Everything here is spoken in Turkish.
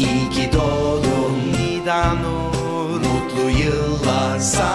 İyi ki doğdun Nida Mutlu yıllar sana